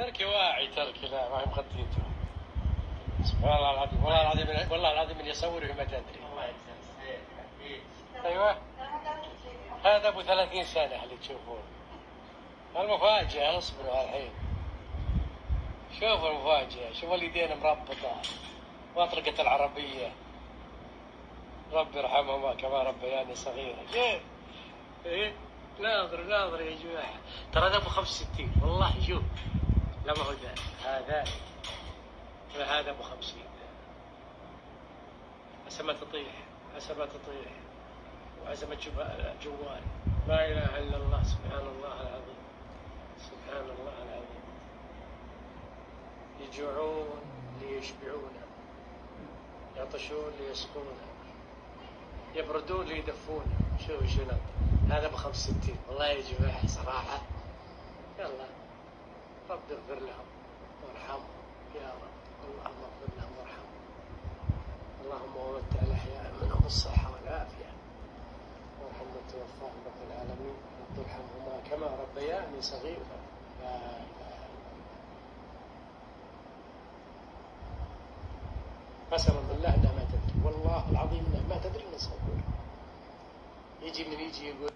تركي واعي تركي. لا ما هي مغطيته. سبحان الله العظيم والله العظيم والله العظيم اللي يصوره ما تدري. أيوه. هذا أبو 30 سنة اللي تشوفون المفاجأة اصبروا الحين. شوفوا المفاجأة شوفوا اليدين مربطة. واطرقه العربية. ربي يرحمهما كما ربياني صغيرا. شوف إيه. ناظر ناظر يا جماعة. ترى هذا أبو 65 والله شوف. لا ما هو ذا هذا هذا أبو 50 عسى ما تطيح عسى ما تطيح. وعسى ما تشوف جوال. لا إله إلا الله سبحان الله العظيم. سبحان الله العظيم. يجوعون ليشبعونا يعطشون ليسقونا يبردون ليدفونا شوف شنو؟ هذا ب 65 والله يا جماعة صراحة. يلا. اغفر لهم وارحمهم يا رب اللهم اغفر لهم وارحمهم اللهم ومتع الأحياء منهم الصحة والعافية. من توفاهم رب العالمين. رب ارحمهما كما ربياني صغيرا. لا إله قسما بالله إنها ما تدري. والله العظيم إنها ما تدري نصور يجي من يجي يقول